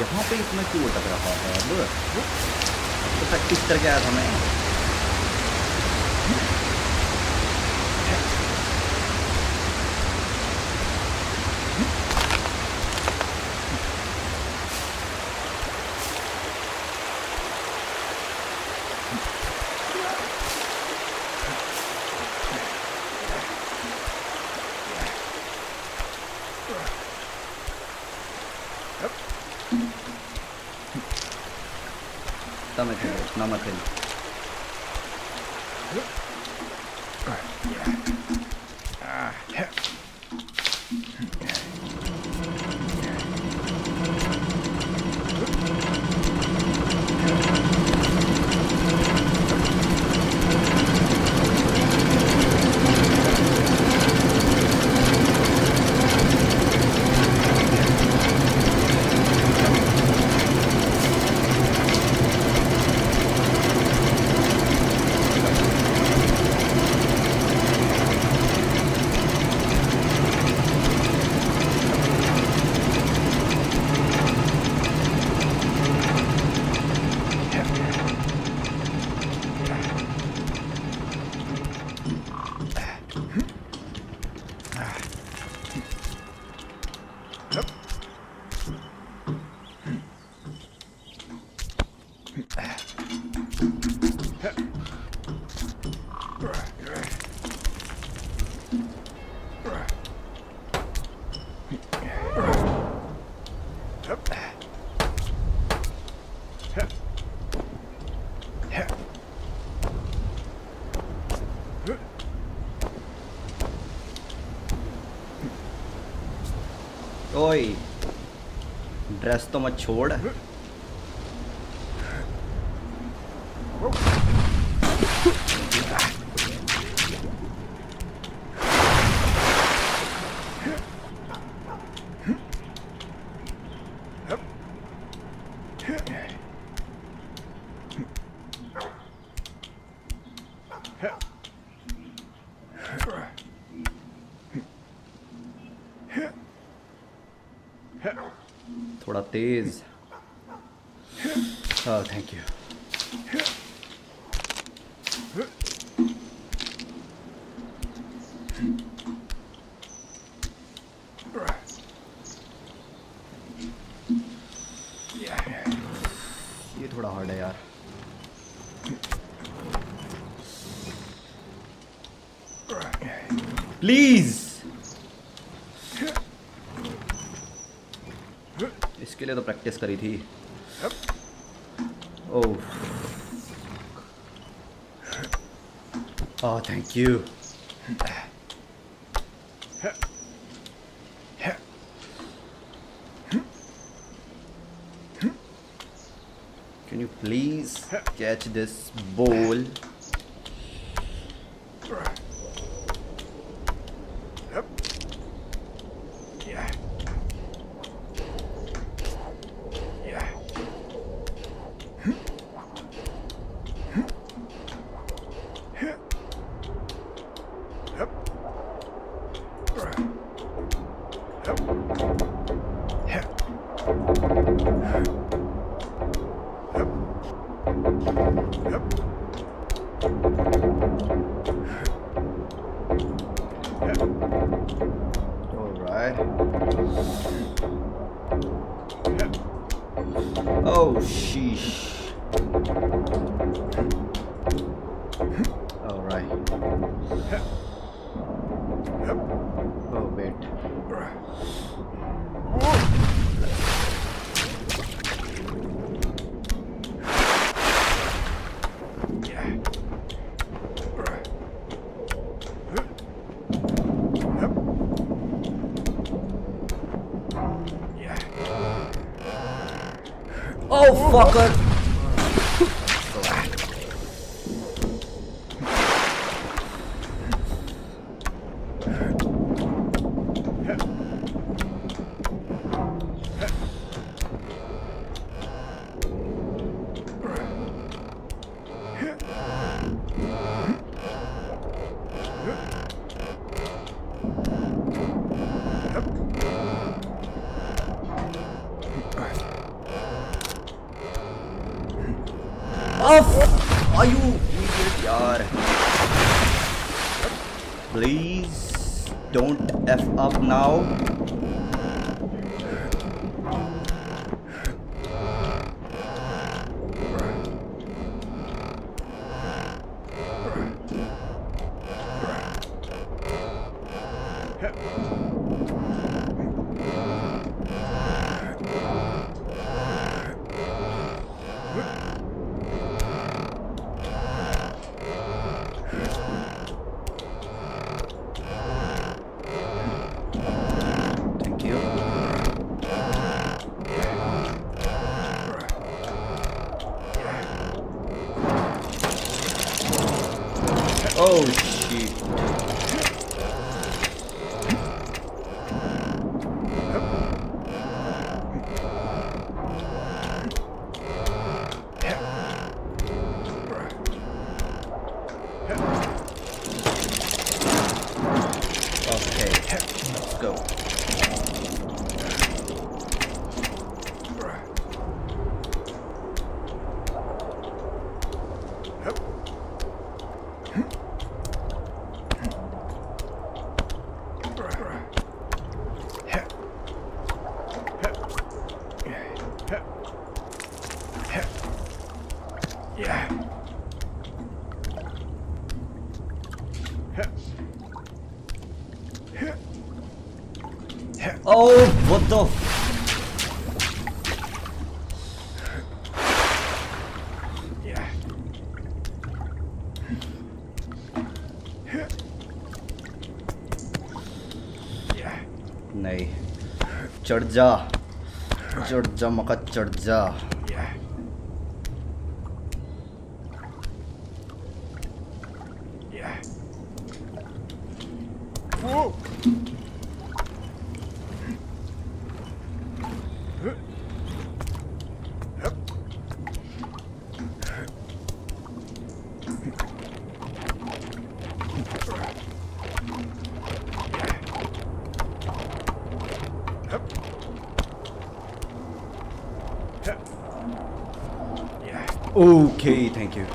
यहाँ पे इतना क्यों अटक रहा है अब? तो किस करके आया था मैं। Dame que no me ओए ड्रेस तो मत छोड़ थोड़ा तेज। हाँ थैंक यू ये थोड़ा हार्ड है यार। प्लीज़ प्रैक्टिस करी थी oh oh thank you Can you please catch this bowl? Alright. Oh, sheesh. Fucker! Off! Are you idiot, yaar? Please don't f up now. Thank you. Oh shit. Okay, let's go. Oh, what the? नहीं चढ़ जा चढ़ जा मका चढ़ जा Okay, thank you.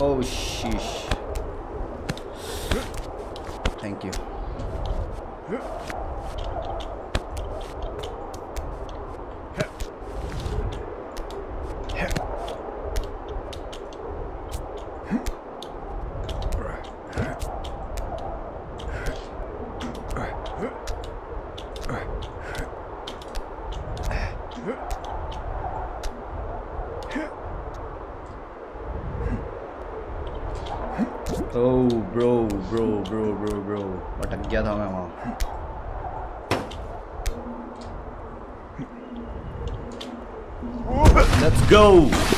Oh sheesh. Thank you. Oh bro, bro, bro, bro, bro. अटक गया था मैं वहाँ. Let's go.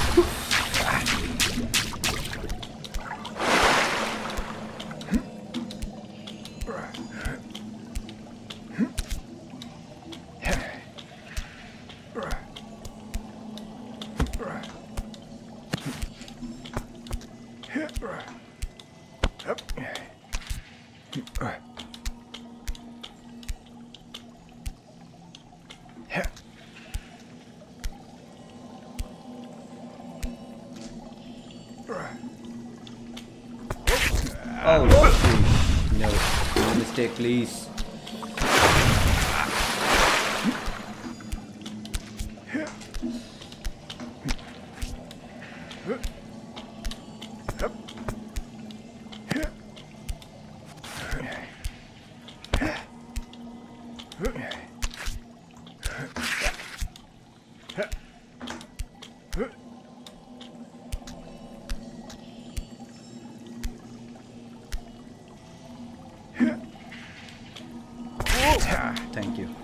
Please. Thank you.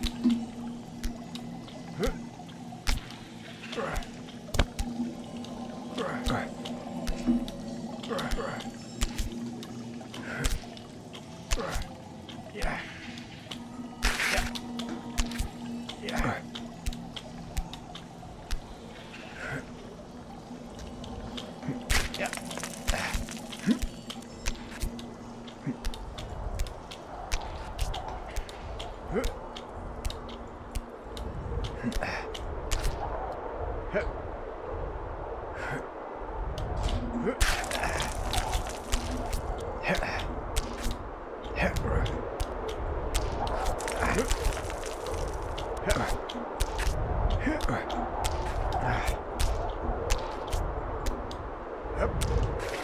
Yeah.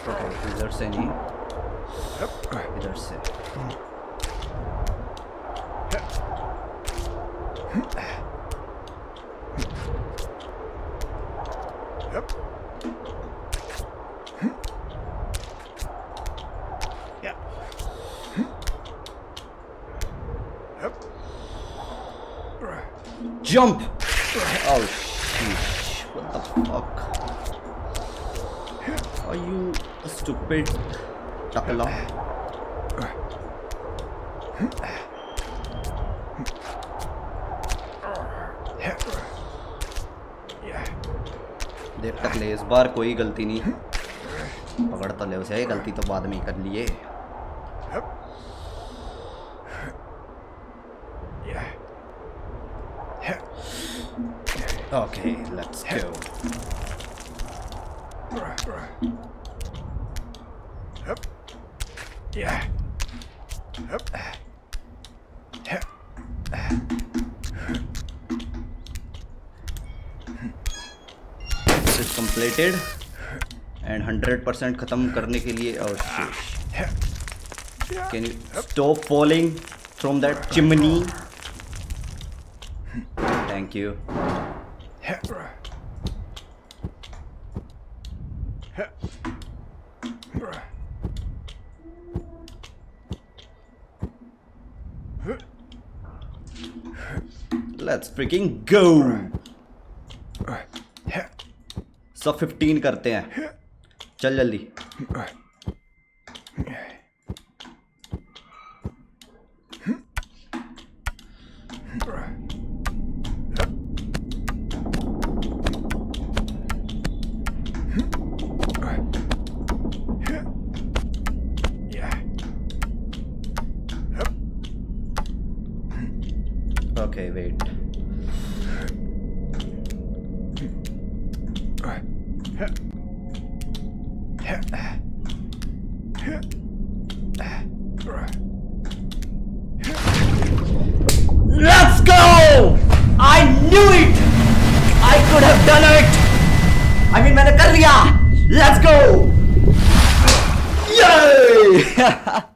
Okay, इधर से नहीं इधर से jump Oh, देख तक ले, इस बार कोई गलती नहीं। पकड़ता तो ले उसे गलती तो बाद में कर लिए। Okay, let's go. Yeah. Completed and खत्म करने के लिए और can stop falling from that chimney thank you Let's freaking go. सब फिफ्टीन करते हैं। चल जल्दी। Okay, wait. Let's go! I knew it! I could have done it! I mean, मैंने कर लिया! Let's go! Yay!